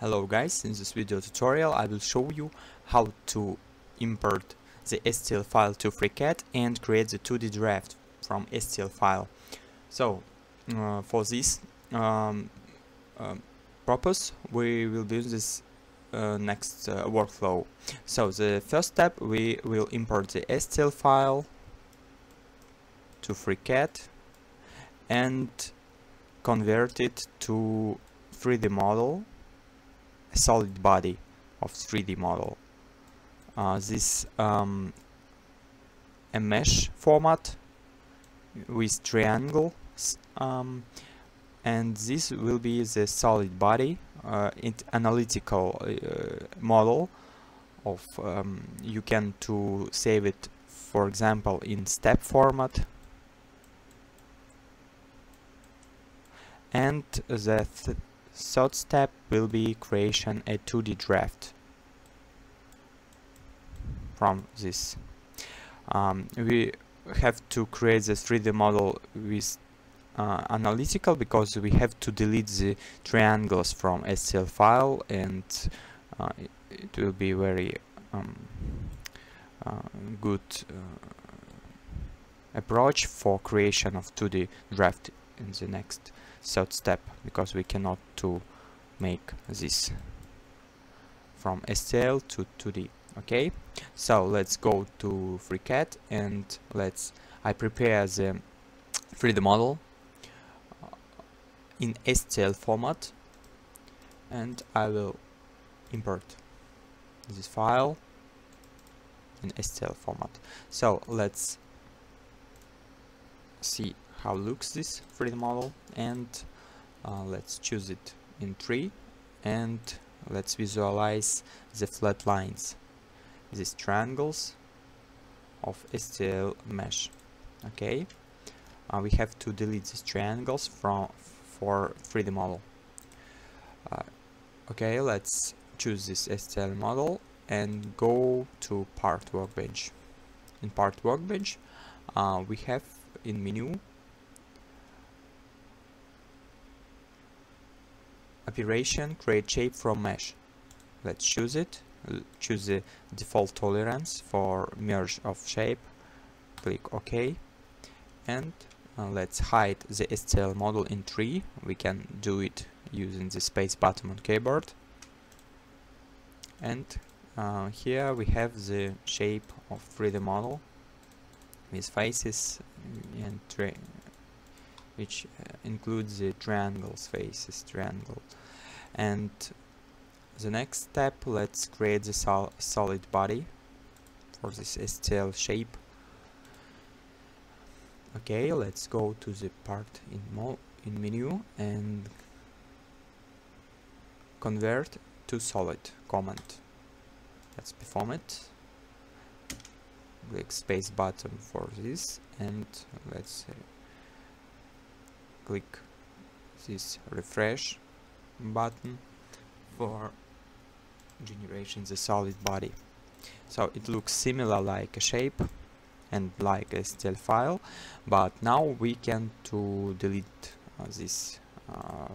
Hello guys, in this video tutorial I will show you how to import the STL file to FreeCAD and create the 2D draft from STL file. So uh, for this um, um, purpose we will do this uh, next uh, workflow. So the first step we will import the STL file to FreeCAD and convert it to 3D model a solid body of 3D model. Uh, this um, a mesh format with triangles um, and this will be the solid body uh, analytical uh, model of um, you can to save it for example in step format and the th Third step will be creation a 2D draft from this. Um, we have to create the 3D model with uh, analytical because we have to delete the triangles from STL file and uh, it will be very um, uh, good uh, approach for creation of 2D draft in the next third step because we cannot to make this from STL to 2D okay? So let's go to FreeCAD and let's I prepare the 3D model uh, in STL format and I will import this file in STL format. So let's see how looks this 3D model and uh, let's choose it in tree and let's visualize the flat lines. These triangles of STL mesh okay? Uh, we have to delete these triangles from for 3D model. Uh, okay let's choose this STL model and go to part workbench. In part workbench uh, we have in menu operation create shape from mesh. Let's choose it. Choose the default tolerance for merge of shape. Click OK. And uh, let's hide the STL model in tree we can do it using the space button on keyboard. And uh, here we have the shape of 3D model with faces and which uh, includes the triangles faces triangle. And the next step let's create the sol solid body for this STL shape. Okay let's go to the part in mo in menu and convert to solid command. Let's perform it. Click space button for this and let's uh, click this refresh button for generation the solid body. So it looks similar like a shape and like a STL file but now we can to delete uh, these uh,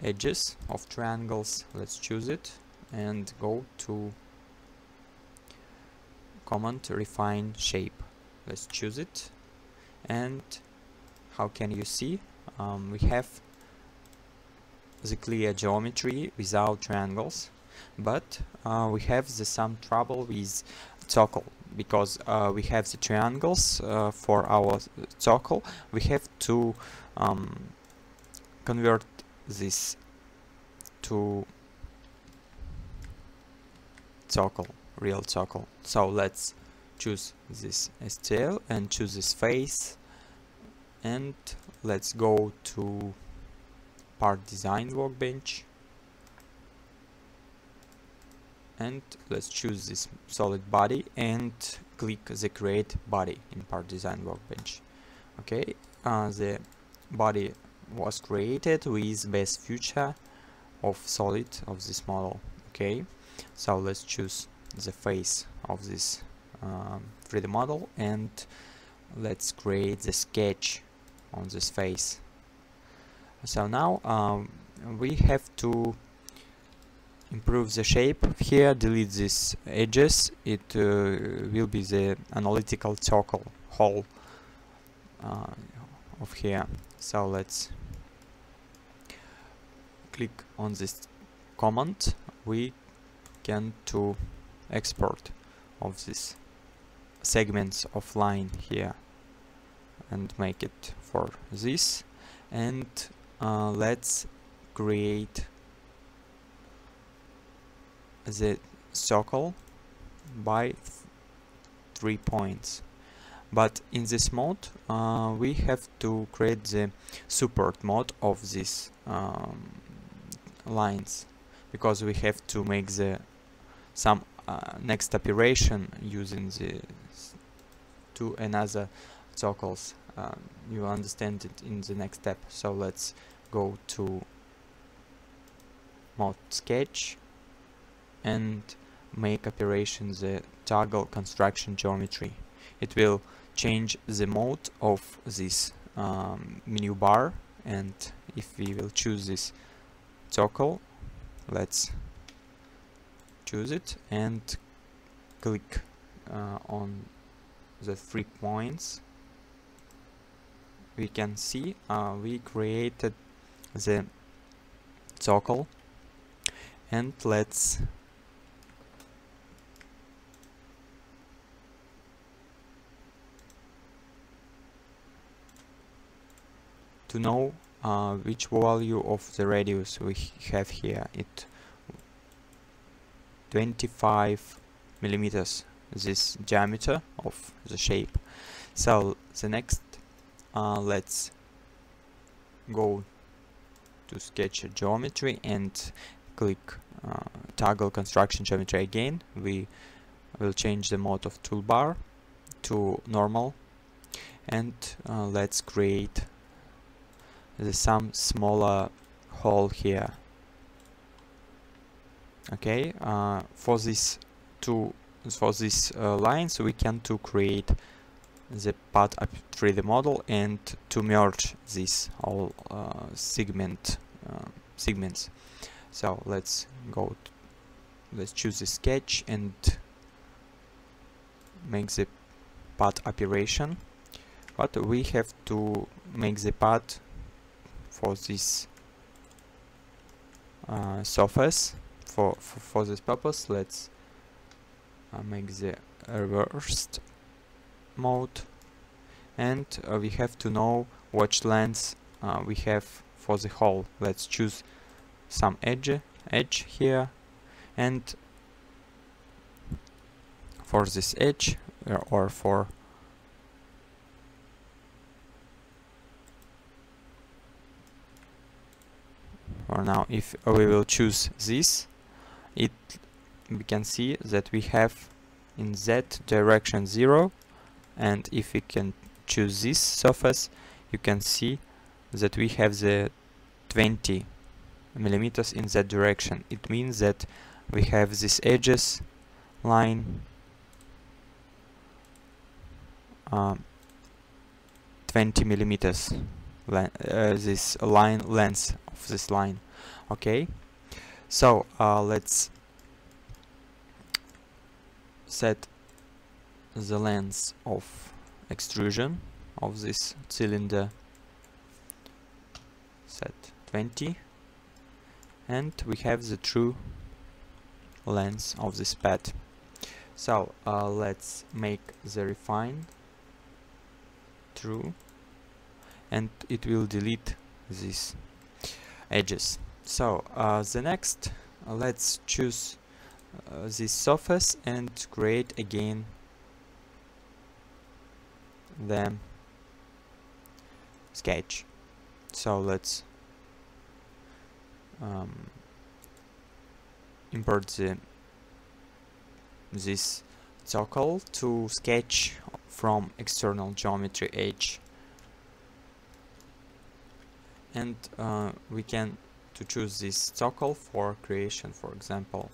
edges of triangles. Let's choose it and go to command refine shape. Let's choose it and how can you see? Um, we have the clear geometry without triangles but uh, we have the some trouble with circle because uh, we have the triangles uh, for our circle we have to um, convert this to circle real circle so let's choose this STL and choose this face and let's go to part design workbench. And let's choose this solid body and click the create body in part design workbench. Okay uh, the body was created with base feature of solid of this model. Okay so let's choose the face of this um, 3D model and let's create the sketch on this face. So now um, we have to improve the shape here delete these edges. It uh, will be the analytical circle hole uh, of here. So let's click on this command. We can to export of this segments of line here and make it for this. And uh, let's create the circle by three points. But in this mode uh, we have to create the support mode of these um, lines. Because we have to make the some uh, next operation using the to another circles um, you understand it in the next step. So let's go to mode sketch and make operation the toggle construction geometry. It will change the mode of this um, menu bar. And if we will choose this toggle let's choose it and click uh, on the three points we can see uh, we created the circle. And let's to know uh, which value of the radius we have here. It 25 millimeters this diameter of the shape. So the next uh, let's go to sketch geometry and click uh, toggle construction geometry again. We will change the mode of toolbar to normal. And uh, let's create the some smaller hole here. Okay uh, for this two for this uh, lines we can to create the pad up 3d model and to merge these all uh, segment uh, segments. So let's go let's choose the sketch and make the pad operation. But we have to make the pad for this uh, surface. For, for, for this purpose let's uh, make the reversed mode. And uh, we have to know which length uh, we have for the hole. Let's choose some edge edge here. And for this edge or for for now if we will choose this it we can see that we have in z direction 0 and if we can choose this surface you can see that we have the 20 millimeters in that direction. It means that we have this edges line um, 20 millimeters uh, this line length of this line. Okay? So uh, let's set the length of extrusion of this cylinder set 20 and we have the true length of this pad. So uh, let's make the refine true. And it will delete these edges. So uh, the next uh, let's choose uh, this surface and create again the sketch. So let's um, import the this circle to sketch from external geometry edge. And uh, we can to choose this circle for creation for example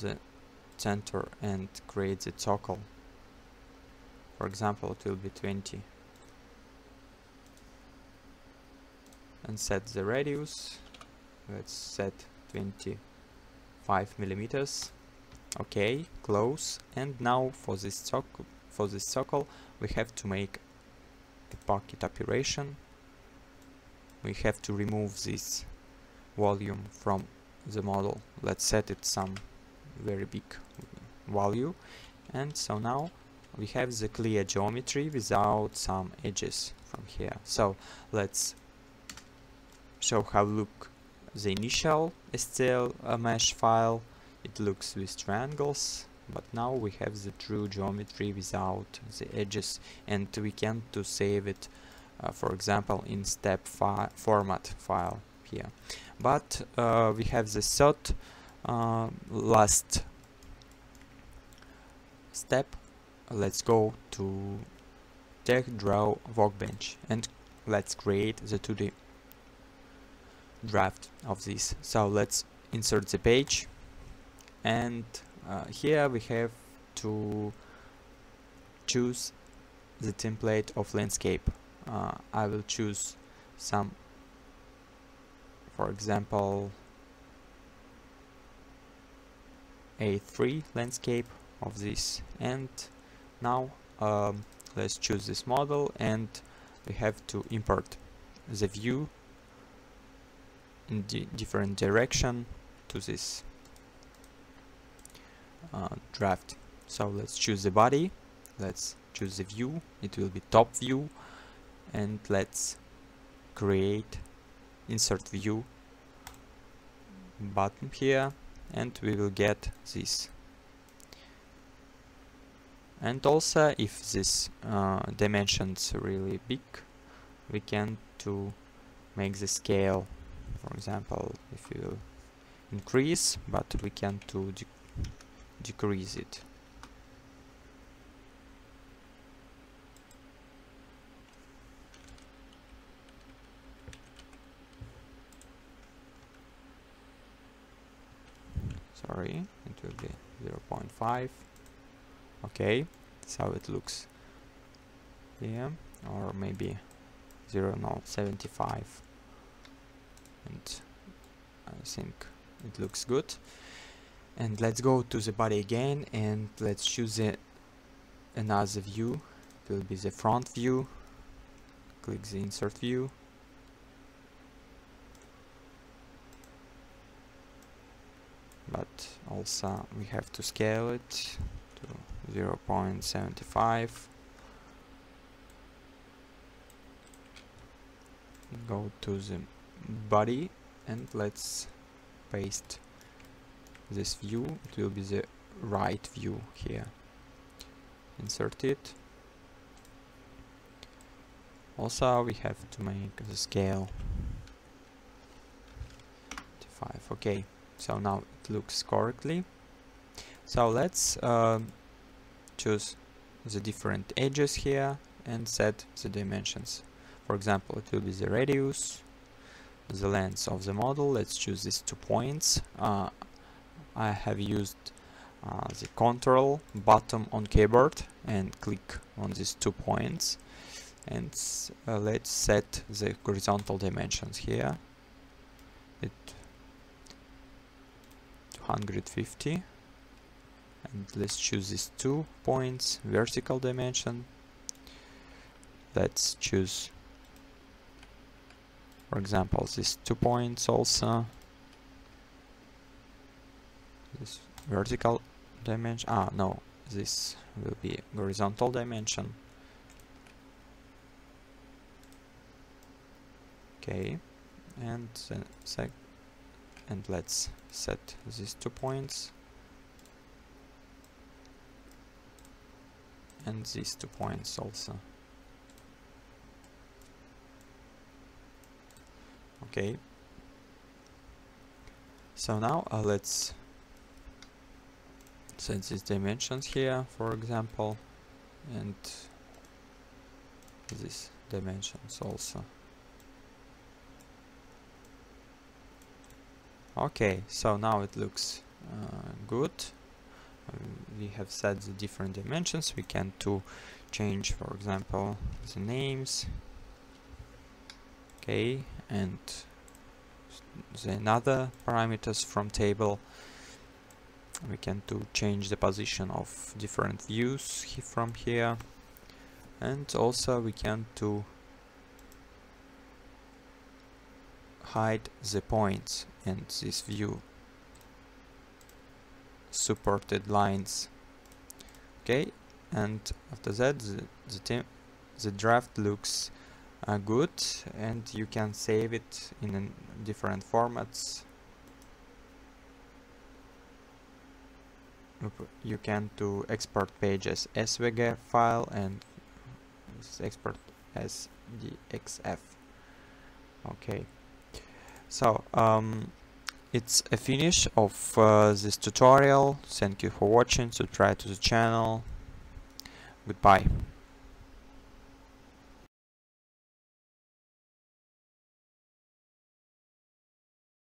the center and create the circle for example it will be 20 and set the radius. Let's set 25 millimeters. Okay close. And now for this circle for this we have to make a pocket operation. We have to remove this volume from the model. Let's set it some very big value. And so now we have the clear geometry without some edges from here. So let's show how look the initial STL uh, mesh file. It looks with triangles but now we have the true geometry without the edges. And we can to save it uh, for example in step fi format file here. But uh, we have the third uh, last step let's go to tech draw workbench and let's create the 2d draft of this. So let's insert the page and uh, here we have to choose the template of landscape. Uh, I will choose some for example a3 landscape of this. And now um, let's choose this model and we have to import the view in di different direction to this uh, draft. So let's choose the body. Let's choose the view. It will be top view. And let's create insert view button here and we will get this. And also if this uh, dimensions really big we can to make the scale for example if you increase but we can to de decrease it sorry it will be 0 0.5 okay so it looks. Here or maybe 0 no 75 and I think it looks good. And let's go to the body again and let's choose a, another view. It will be the front view. Click the insert view but also we have to scale it to 0 0.75 go to the body and let's paste this view. It will be the right view here. Insert it. Also we have to make the scale. To 5 okay so now it looks correctly. So let's uh, choose the different edges here and set the dimensions. For example it will be the radius the length of the model. Let's choose these two points. Uh, I have used uh, the control button on keyboard and click on these two points. And uh, let's set the horizontal dimensions here. It 250 and let's choose these two points vertical dimension. Let's choose for example these two points also. This vertical dimension ah no this will be horizontal dimension. Okay and sec and let's set these two points. And these two points also. Okay. So now uh, let's set these dimensions here for example and these dimensions also okay so now it looks uh, good. Um, we have set the different dimensions. We can to change for example the names. Okay and the another parameters from table. We can to change the position of different views from here. And also we can to hide the points in this view. Supported lines. Okay and after that the, the, the draft looks uh, good and you can save it in different formats. You can to export page as SVG file and export as DXF okay so um, it's a finish of uh, this tutorial. Thank you for watching. Subscribe to the channel. Goodbye